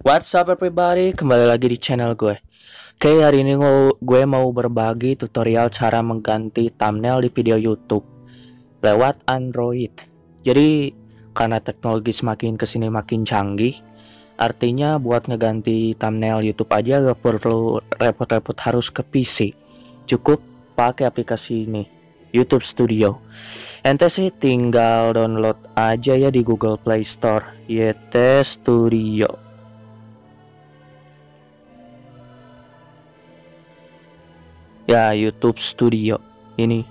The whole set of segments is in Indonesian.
What's up everybody, kembali lagi di channel gue. Oke hari ini gue mau berbagi tutorial cara mengganti thumbnail di video YouTube Lewat Android. Jadi karena teknologi semakin ke sini makin canggih Artinya buat ngeganti thumbnail YouTube aja gak perlu repot-repot harus ke PC Cukup pakai aplikasi ini YouTube Studio. Ente sih tinggal download aja ya di Google Play Store. YT Studio ya YouTube Studio ini.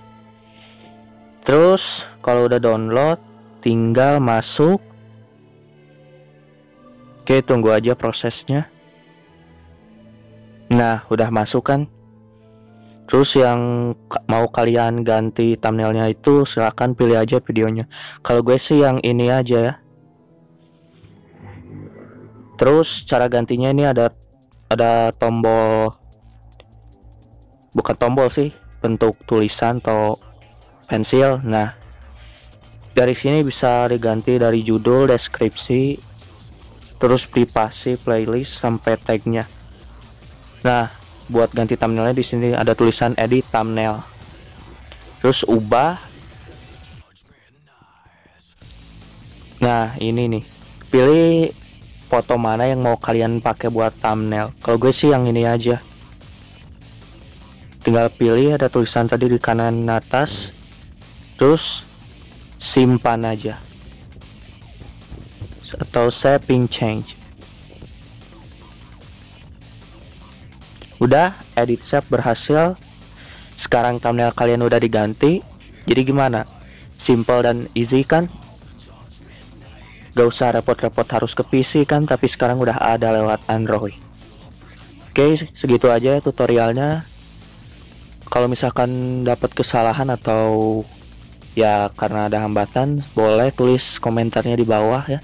Terus kalau udah download tinggal masuk. Oke tunggu aja prosesnya. Nah udah masuk kan? Terus yang mau kalian ganti thumbnailnya itu silahkan pilih aja videonya. Kalau gue sih yang ini aja ya. Terus cara gantinya ini ada ada tombol bukan tombol sih bentuk tulisan atau pensil. Nah dari sini bisa diganti dari judul deskripsi terus privasi playlist sampai tagnya. Nah buat ganti thumbnailnya di sini ada tulisan edit thumbnail. Terus ubah. Nah ini nih. Pilih foto mana yang mau kalian pakai buat thumbnail. Kalau gue sih yang ini aja tinggal pilih ada tulisan tadi di kanan atas. Terus simpan aja. Atau saving change. Udah edit save berhasil. Sekarang thumbnail kalian udah diganti. Jadi gimana? Simple dan easy kan? Gak usah repot-repot harus ke PC kan tapi sekarang udah ada lewat Android. Oke segitu aja tutorialnya kalau misalkan dapat kesalahan atau ya karena ada hambatan boleh tulis komentarnya di bawah ya.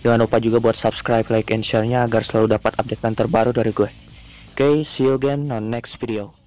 Jangan lupa juga buat subscribe like and share nya agar selalu dapat update terbaru dari gue. Oke okay, see you again on next video